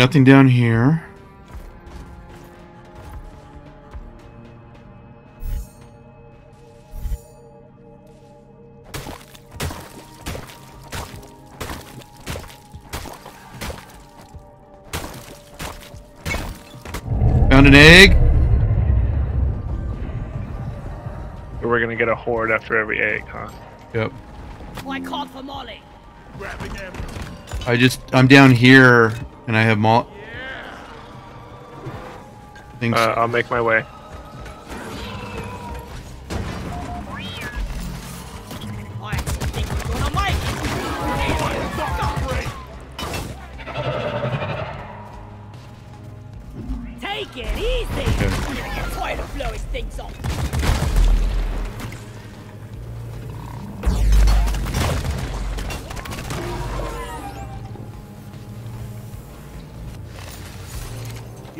Okay, nothing down here. Found an egg. We're gonna get a horde after every egg, huh? Yep. I called for Molly. Grabbing ammo. I just I'm down here and I have mall. Things. Uh, I'll make my way.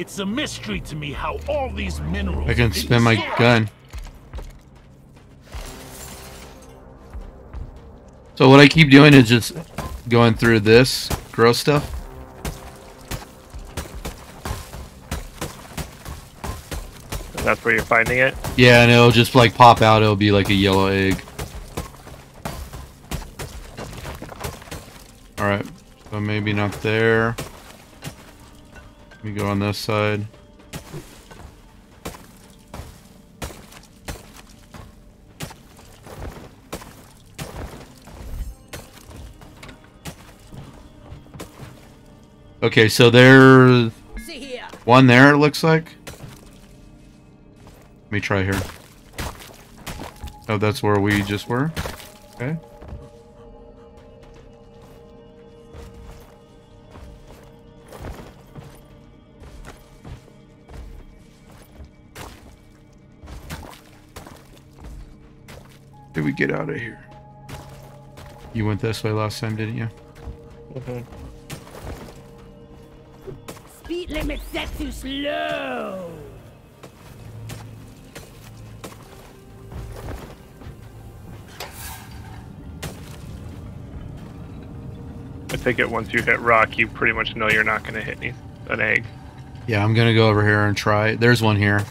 It's a mystery to me how all these minerals. I can have spin my gun. So what I keep doing is just going through this gross stuff. That's where you're finding it. Yeah, and it'll just like pop out. It'll be like a yellow egg. All right, so maybe not there. Let me go on this side. Okay, so there's one there, it looks like. Let me try here. Oh, that's where we just were? Okay. Out of here? You went this way last time, didn't you? Mhm. Speed limit set too slow. I think it once you hit rock, you pretty much know you're not gonna hit any, an egg. Yeah, I'm gonna go over here and try. There's one here.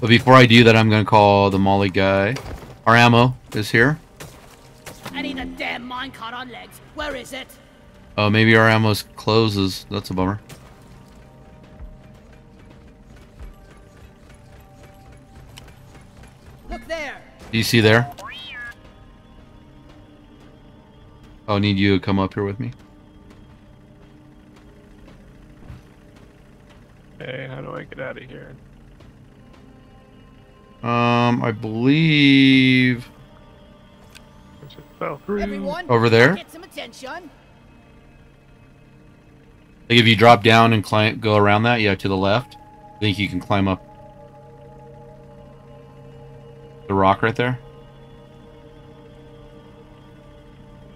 But before I do that, I'm gonna call the Molly guy. Our ammo is here. I need a damn minecart on legs. Where is it? Oh, maybe our ammo's closes. That's a bummer. Look there. Do you see there? I'll need you to come up here with me. Hey, how do I get out of here? Um, I believe It just fell through. Everyone. Over there? Get some attention. like if you drop down and climb, go around that, yeah, to the left. I think you can climb up the rock right there.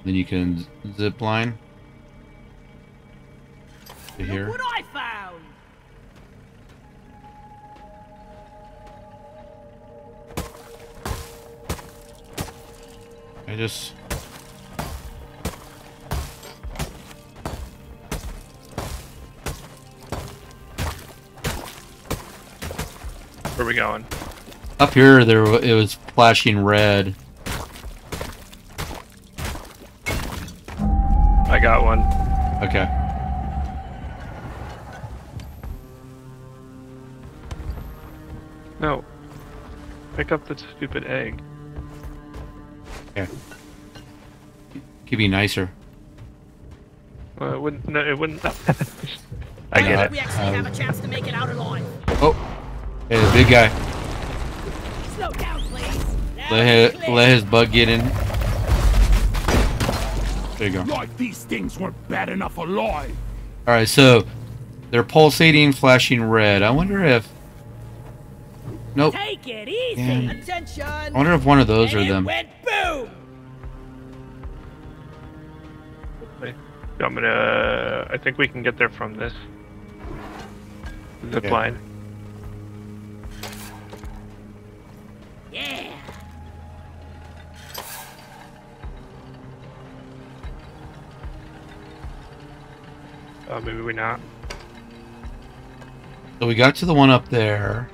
Then you can zip line to Look here. what I I just Where are we going? up here. There, it was flashing red. I got one. Okay. No. Pick up the stupid egg. Okay. Could be nicer. Well, it wouldn't. No, it wouldn't. I get it. We actually have a chance to make it out alive. Oh, hey, the big guy. Slow down, please. Now Let his, clear. let his bug get in. There you go. Like these things weren't bad enough alive. All right, so they're pulsating, flashing red. I wonder if. Nope. Take it easy. Damn. Attention. I wonder if one of those and are them. went boom. I'm gonna. I think we can get there from this zip Okay. line. Yeah. Uh, maybe we not. So we got to the one up there.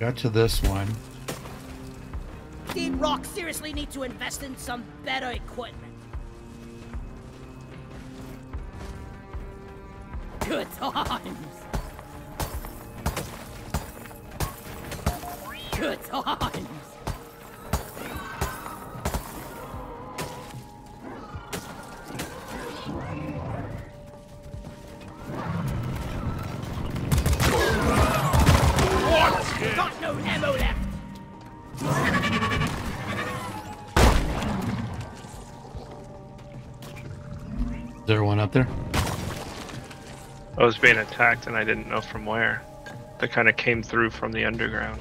Got to this one. Deep Rock seriously need to invest in some better equipment? Good times. Good times. Is there there? I was being attacked and I didn't know from where. They kind of came through from the underground.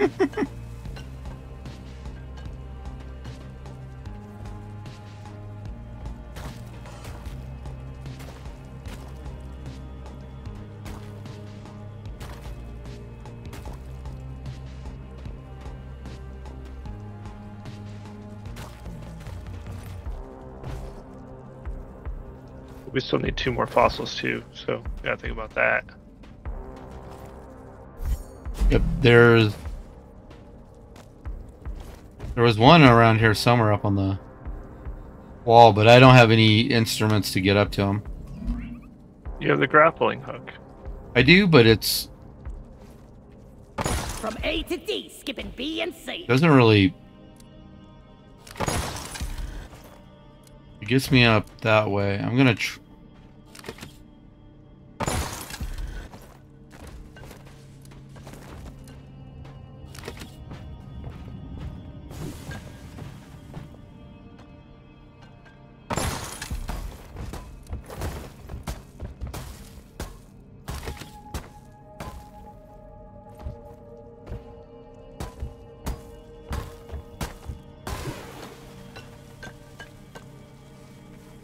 two more fossils too, so gotta think about that. Yep, there's... There was one around here somewhere up on the wall, but I don't have any instruments to get up to him. You have the grappling hook. I do, but it's From A to D, skipping B and C. doesn't really... It gets me up that way. I'm gonna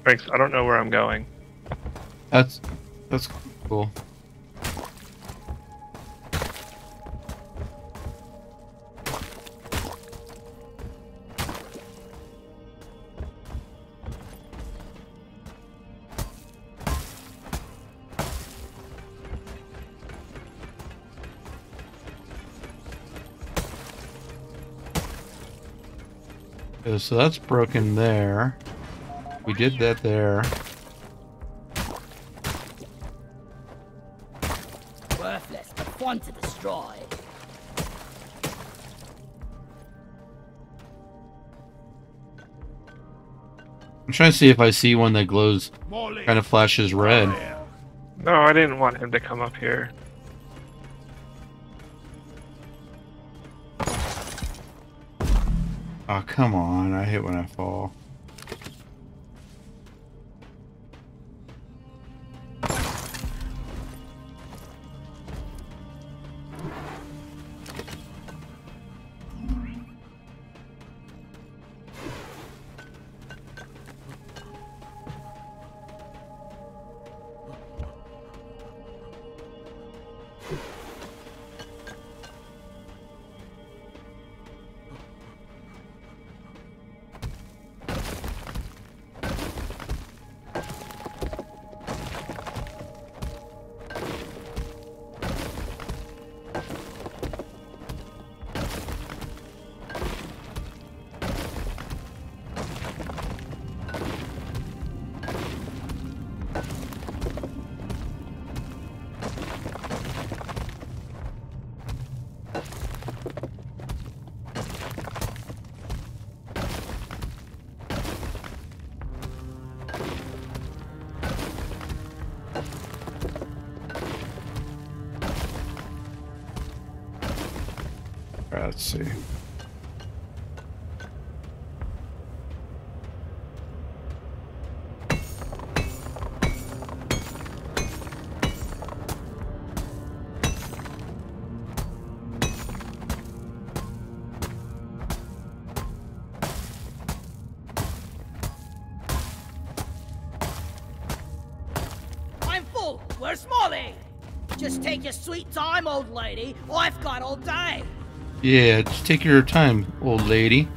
Thanks. I don't know where I'm going. That's that's cool. So that's broken there. We did that there. Worthless, but fun to destroy. I'm trying to see if I see one that glows, kind of flashes red. No, I didn't want him to come up here. Oh, come on. I hit when I fall. Let's see. Yeah, just take your time, old lady.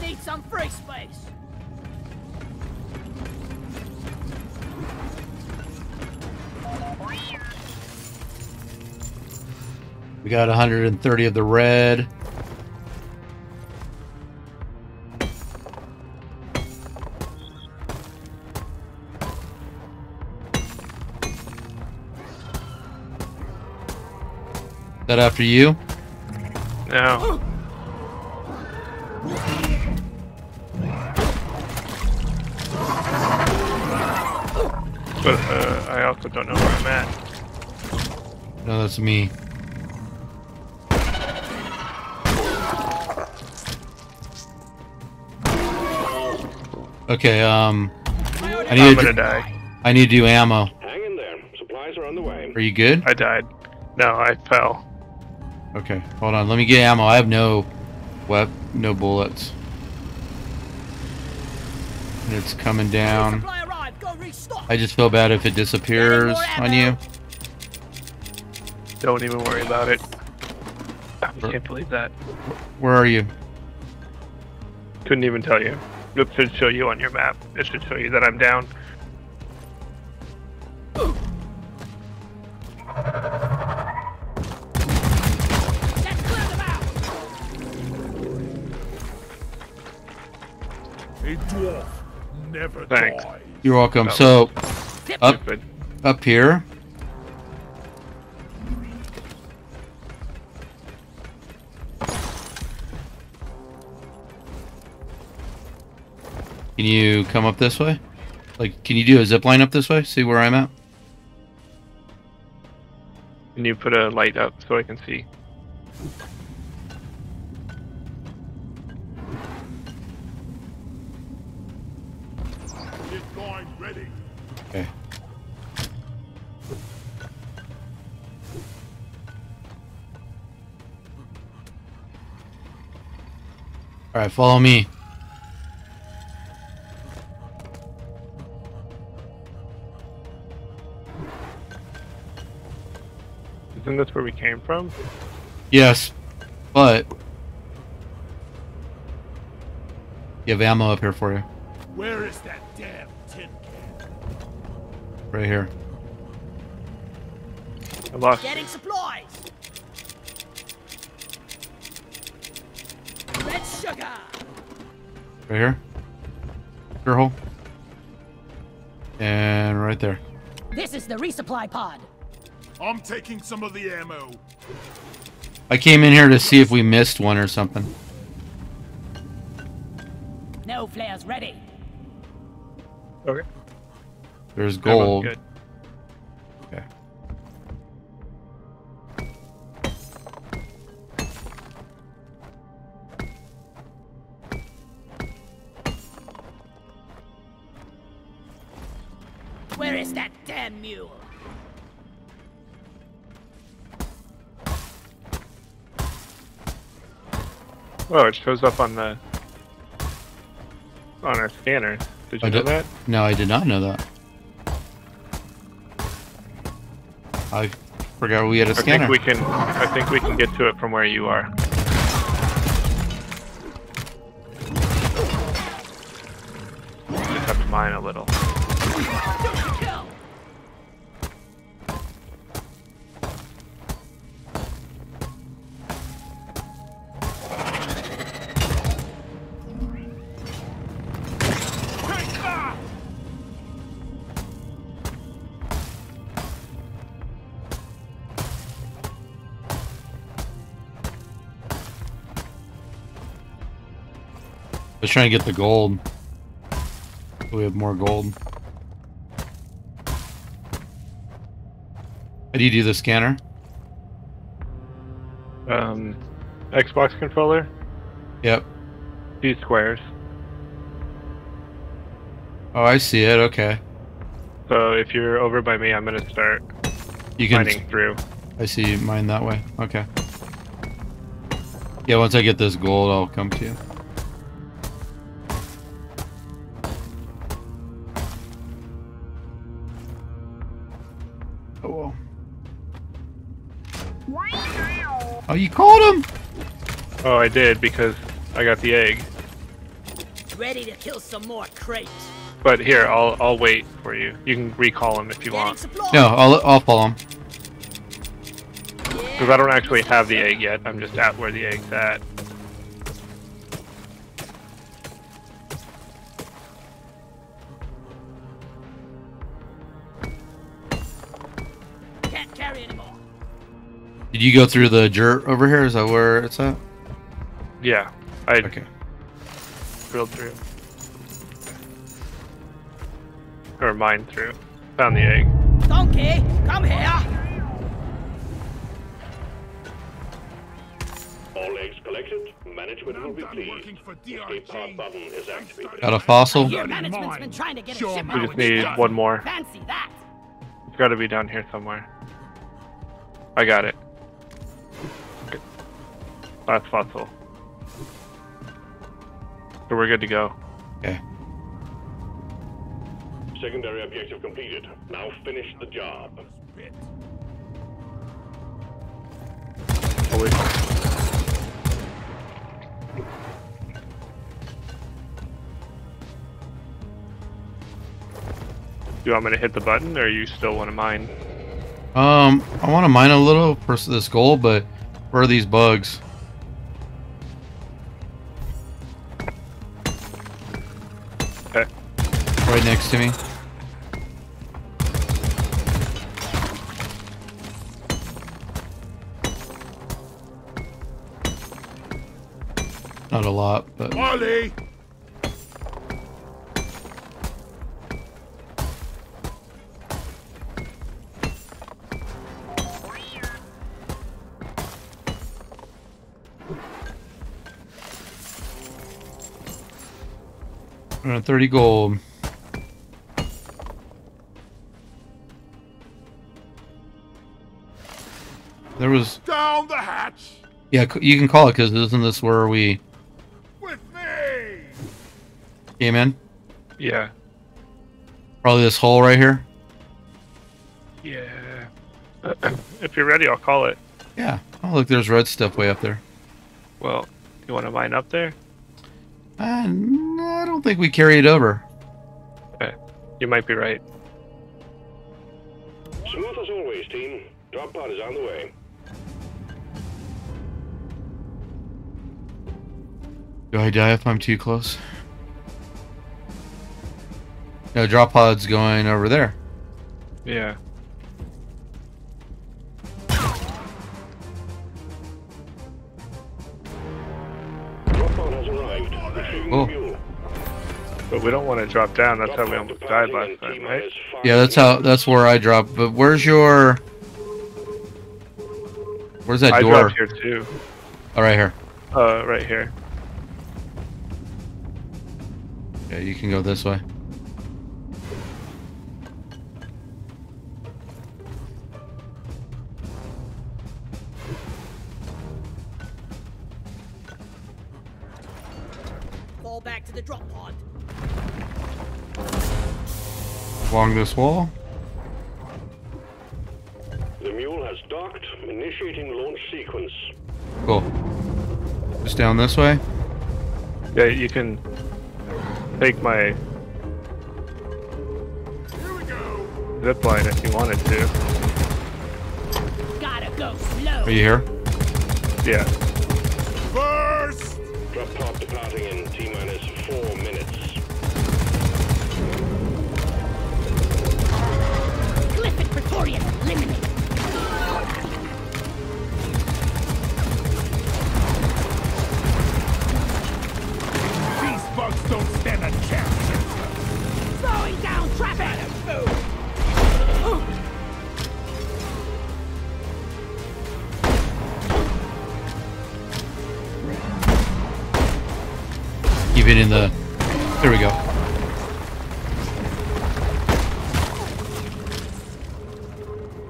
Need some free space. We got 130 of the red. That after you? No. But uh, I also don't know where I'm at. No, that's me. Okay, um, I I'm need gonna to, die. I need to do ammo. Hang in there. Supplies are on the way. Are you good? I died. No, I fell. Okay, hold on. Let me get ammo. I have no web, no bullets. And it's coming down. Supply arrived. Go restock. I just feel bad if it disappears on you. Don't even worry about it. I can't believe that. Where are you? Couldn't even tell you. It should show you on your map. It should show you that I'm down. You're welcome. Oh. So, up Stupid. up here. Can you come up this way? Like, can you do a zip line up this way? See where I'm at? Can you put a light up so I can see? Alright, follow me. Isn't this where we came from? Yes, but you have ammo up here for you, Where is that damn tin can? right here. I lost. Getting supplies. Red sugar. Right here. Your hole. And right there. This is the resupply pod. I'm taking some of the ammo. I came in here to see if we missed one or something. No flares ready. Okay. There's gold. Oh, it shows up on the on our scanner. Did you I know did- that? No, I did not know that. I forgot we had a I scanner. I think we can. I think we can get to it from where you are. Was trying to get the gold. We have more gold. How do you do the scanner? Um, Xbox controller, Yep. two squares. Oh, I see it. Okay. So if you're over by me, I'm gonna start You can. mining through. I see mine that way. Okay. Yeah, once I get this gold, I'll come to you. Oh, you called him? Oh, I did because I got the egg. Ready to kill some more crates. But here, I'll I'll wait for you. You can recall him if you Getting want. supplies. No, I'll I'll follow him. Because I don't actually have the egg yet. I'm just at where the egg's at. Did you go through the dirt over here? Is that where it's at? Yeah, I Okay. drilled through. Or mine through. Found the egg. Donkey, come here. All eggs collected. Management will be done pleased. Escape pod button is activated. Got a fossil. Your Bloody management's mine. been trying to get a Show 'em We just need one more. Fancy that. It's got to be down here somewhere. I got it. Okay. Last fossil. So we're good to go. Okay. Secondary objective completed. Now finish the job. Bit. Oh. Do you want me to hit the button, or you still want to mine? Um, I want to mine a little for this goal, but where are these bugs? Next to me. Not a lot, but Molly! 30 gold. There was, Down the hatch! yeah, you can call it because isn't this where we With me! came in? Yeah. Probably this hole right here. Yeah. if you're ready, I'll call it. Yeah. Oh, look, there's red stuff way up there. Well, you want to mine up there? Uh, no, I don't think we carry it over. You might be right. Smooth as always, team. Drop pod is on the way. Do I die if I'm too close? No, drop pod's going over there. Yeah. Drop pod has arrived. Oh. But we don't want to drop down. That's how we almost died last time, right? minus Yeah, that's how. That's where I dropped. But where's your? Where's that I door? dropped here too. Oh, right here. Uh, right here. Yeah, you can go this way. Fall back to the drop pod. Along this wall. The mule has docked. Initiating launch sequence. Cool. Just down this way. Yeah, you can take my Here zip line if you wanted to. Gotta go slow. Are you here? Yeah. First! Drop pod departing in T minus four minutes. Glyphid Praetorian eliminated. These bugs don't stand a chance! Throwing down traffic. Keep it in the. There we go.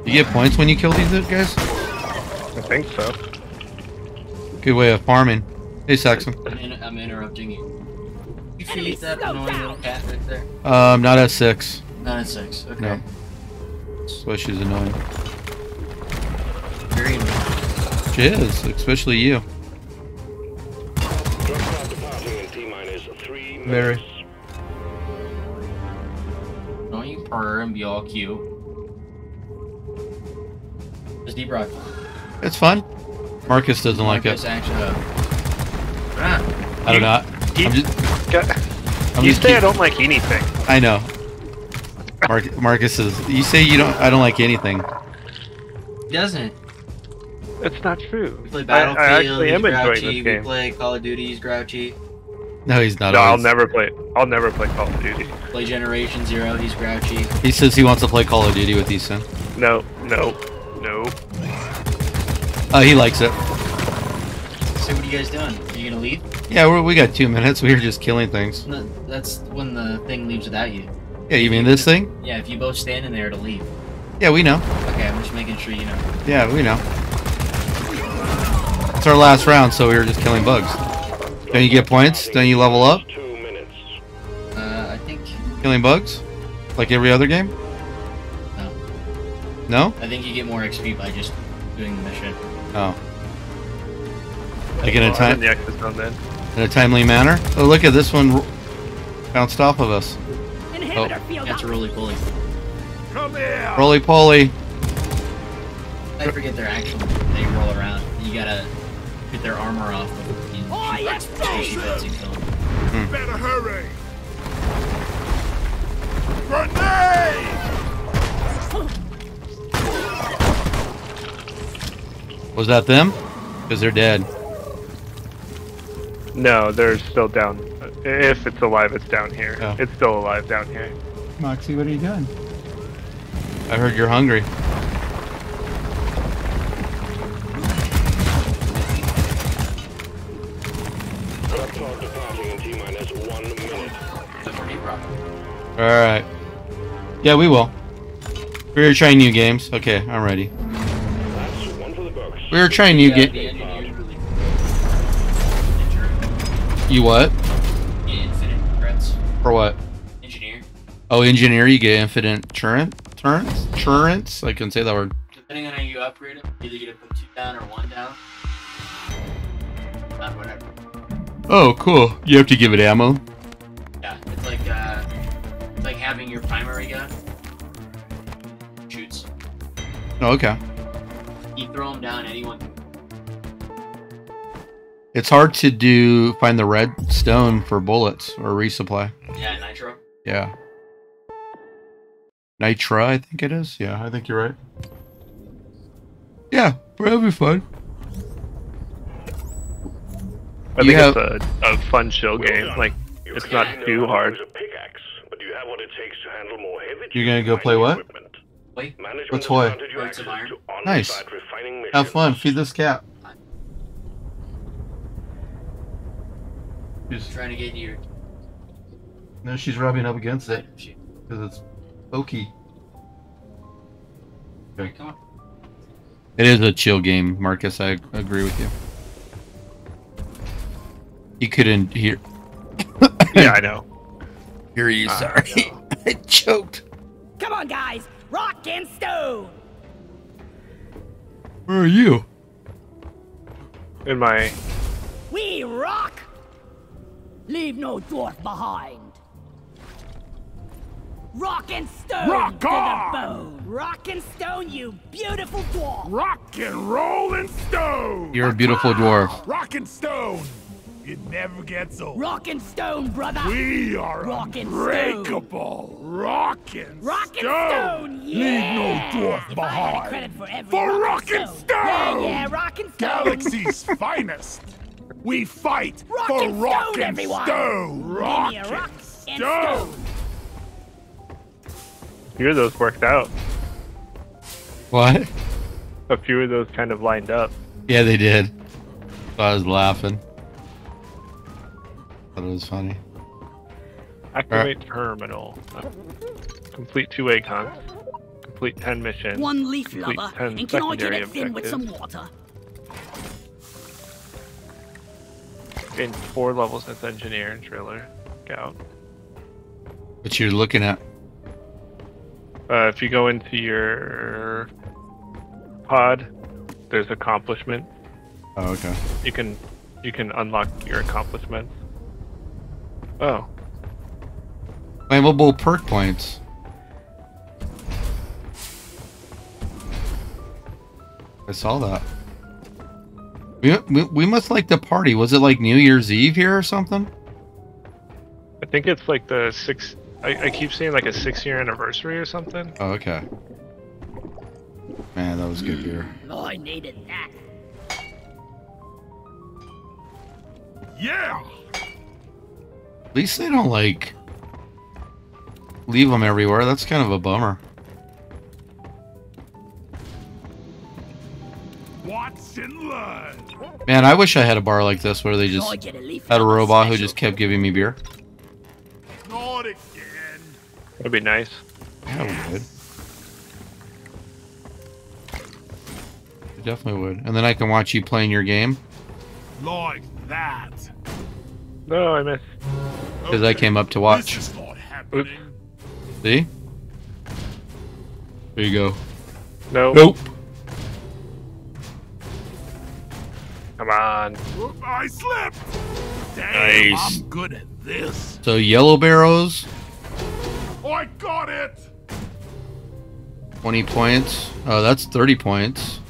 You get points when you kill these guys. I think so. Good way of farming. Hey, Saxon. I'm, in, I'm interrupting you. You Enemy that annoying little cat right there? Um, not at six. Not at six. Okay. No. That's why she's annoying. Very annoying. She is, especially you. Drop pod departing in T minus three Very. Don't you purr and be all cute. Just deep rock. It's fun. Marcus doesn't like Marcus it. Actually, uh, ah, I don't know. I'm just, Got- uh, I'm you just say I don't like anything. I know. Mark, Marcus is. You say you don't. I don't like anything. he doesn't. It's not true. We play I, Battlefield. I actually he's am enjoying grouchy. this We game. play Call of Duty. He's grouchy. No, he's not. No, I'll never play. I'll never play Call of Duty. Play Generation Zero. He's grouchy. He says he wants to play Call of Duty with Ethan. No, no, no. Oh, he likes it. So what are you guys doing? Are you gonna leave? Yeah, we're, we got two minutes. We were just killing things. No, that's when the thing leaves without you. Yeah, you mean this thing? Yeah, if you both stand in there, it'll leave. Yeah, we know. Okay, I'm just making sure you know. Yeah, we know. It's our last round, so we were just killing bugs. Don't you get points? Don't you level up? Two minutes. Uh, I think Killing bugs? Like every other game? no. No? I think you get more XP by just doing the mission. Oh. Like in a oh, Well, I'm in time the exit zone then. in a timely manner? Oh, look at this one bounced off of us. Inhibitor oh. field That's a up. roly poly. Come here! Roly poly. I forget their actual. They roll around. You gotta get their armor off. Of, you Oh, yes, squishy bits and kill 'em. Better hurry! Grenade! Was that them? Because they're dead. No, they're still down. If it's alive, it's down here. Oh. It's still alive down here. Moxie, what are you doing? I heard you're hungry. Clock clock departing in T minus one minute. So for deep rock. Alright. Yeah, we will. We're trying new games. Okay, I'm ready. That's one for the books. We were trying new Yeah, the You what? Infinite threats. For what? Engineer. Oh, engineer, you get infinite turret? Turrets? Turrets? I can say that word. Depending on how you upgrade them, either you get to put two down or one down. Not whatever. Oh, cool. You have to give it ammo? Yeah, it's like uh, it's like having your primary gun shoots. Oh, okay. It's hard to do find the red stone for bullets or resupply. Yeah, nitro. Yeah. Nitra, I think it is. Yeah, I think you're right. Yeah, we're having fun. I You think have- it's a, a fun chill Well game. done. Like You it's clearly not too hard. a pickaxe, but you have what it takes to handle more heavy You're gonna go play what? equipment? Wait, Management What's has what? granted you Hearts of access Iron. to Nice. Have fun. missions. Feed this cat. She's, trying to get you. no, she's rubbing up against it Shoot. because it's pokey. Okay. Come on. It is a chill game, Marcus. I agree with you. You couldn't hear. Yeah, I know. Hear you. Ah, Sorry, I choked. Come on, guys. Rock and stone. Where are you? In my We rock. Leave no dwarf behind. Rock and stone Rock to on! the bone. Rock and stone, you beautiful dwarf. Rock and roll and stone! You're a beautiful dwarf. Rock and stone! It never gets old. Rock and stone, brother. We are Rock and unbreakable. Rock and Rock and stone. stone, Leave no dwarf If I had behind. credit for every For rock, rock and stone. stone. Yeah, yeah, rock and stone. Galaxy's finest. We fight Rock for and rock stone, and everyone. stone. Give Rock me a and rock and stone. stone. a few of those worked out. What? A few of those kind of lined up. Yeah, they did. I was laughing. Thought it was funny. Activate terminal. Complete two ACONs. Complete 10 missions. One leaf Complete lover, and can I get secondary it thin with some water? In four levels as engineer and driller. Scout. What you're looking at? Uh, if you go into your pod, there's accomplishment. Oh, okay. You can you can unlock your accomplishments. Oh, Claimable perk points. I saw that. We, we, we must like the party. Was it like New Year's Eve here or something? I think it's like the six. I, I keep seeing like a six-year anniversary or something. Oh, okay. Man, that was good beer. Mm, oh, I needed that. Yeah! At least they don't like leave them everywhere. That's kind of a bummer. What's in line? Man, I wish I had a bar like this where they just I get a leaf had a robot who just kept giving me beer. Not again. That'd be nice. Yeah, it would. It definitely would. And then I can watch you playing your game Like that. No, I missed. because I came up to watch. This is not happening. See? There you go. No. Nope. Come on. I slipped. Damn, Nice. I'm good at this. So yellow barrows, I got it. 20 points. Oh, that's 30 points.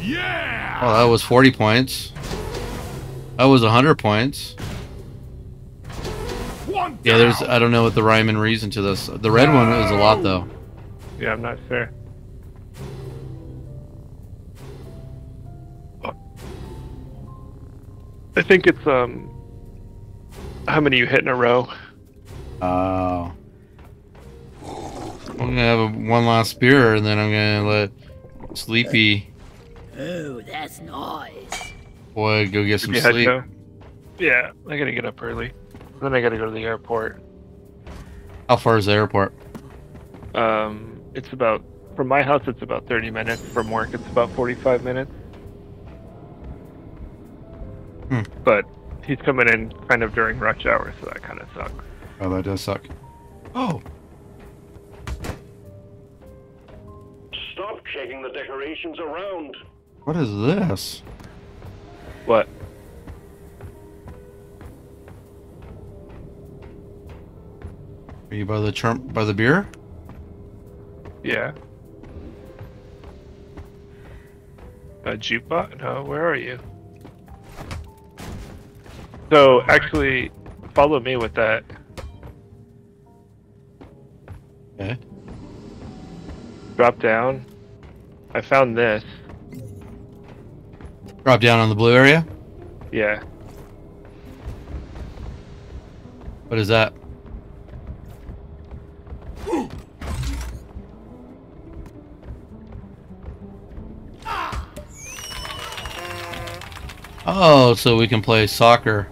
Yeah. Oh, that was 40 points. That was 100 points. One Yeah, there's. I don't know what the rhyme and reason to this. The red one is a lot though. Yeah, I'm not sure. I think it's um how many you hit in a row. Oh. I'm gonna have a, one last beer and then I'm gonna let Sleepy Oh, that's nice. boy go get some If sleep. to. Yeah, I gotta get up early. Then I gotta go to the airport. How far is the airport? Um, it's about from my house. It's about 30 minutes. From work, it's about 45 minutes. Hmm. But he's coming in kind of during rush hour, so that kind of sucks. Oh, that does suck. Oh, Stop shaking the decorations around. what is this? What? Are you by the trump by the beer? Yeah. A jukebox? No, where are you? So actually, follow me with that. Okay. Drop down. I found this. Drop down on the blue area. Yeah. What is that? Oh, so we can play soccer.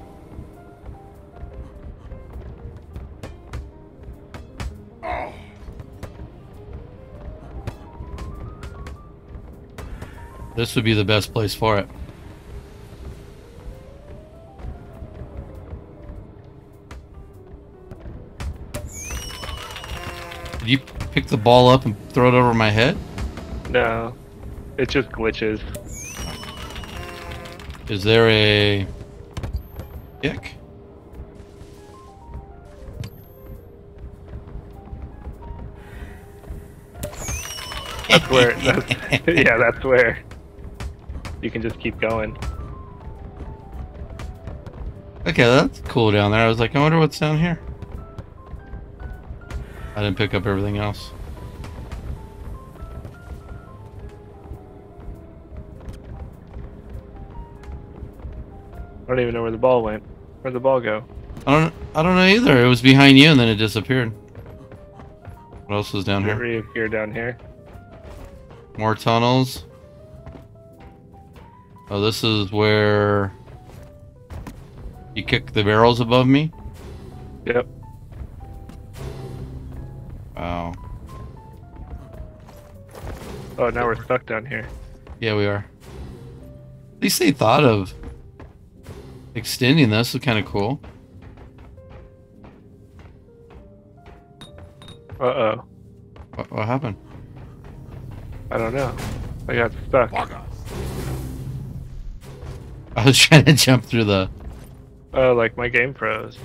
This would be the best place for it. Did you pick the ball up and throw it over my head? No. It just glitches. Is there a kick? That's where. That's, yeah, that's where. You can just keep going. Okay, that's cool down there. I was like, I wonder what's down here. I didn't pick up everything else. I don't even know where the ball went. Where'd the ball go? I don't. I don't know either. It was behind you and then it disappeared. What else was down Did it here? reappear down here? More tunnels. Oh, this is where you kick the barrels above me. Yep. Wow. Oh, now we're stuck down here. Yeah, we are. At least they thought of extending this. It's kind of cool. Uh oh. What, what happened? I don't know. I got stuck. I was trying to jump through the Oh, like my game froze.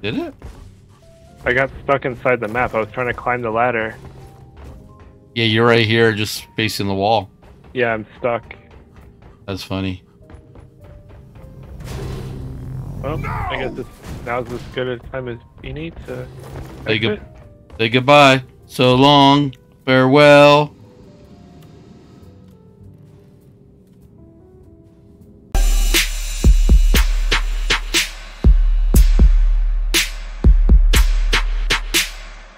Did it? I got stuck inside the map. I was trying to climb the ladder. Yeah, you're right here, just facing the wall. Yeah, I'm stuck. That's funny. Well, I guess it's, now's as good a time as you need to. You go. Say goodbye. So long. Farewell.